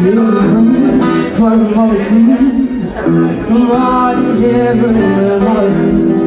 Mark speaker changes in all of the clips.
Speaker 1: So I could you for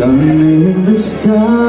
Speaker 2: sun in the sky.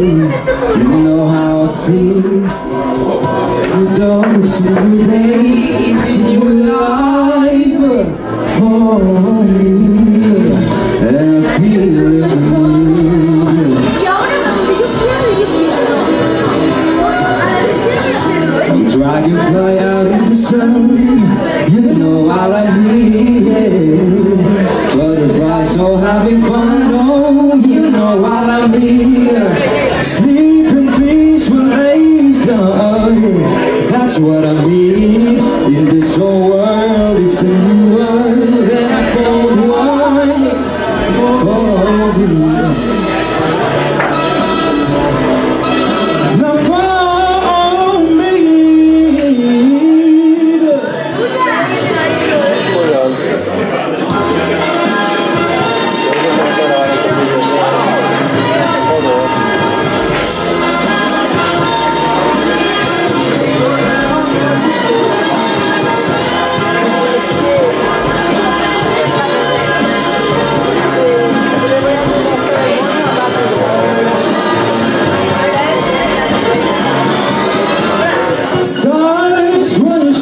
Speaker 2: You know how I feel. Don't you think you love?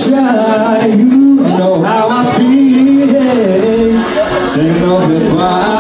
Speaker 2: Try. You know how I feel. Say no goodbye.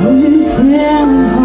Speaker 1: Every single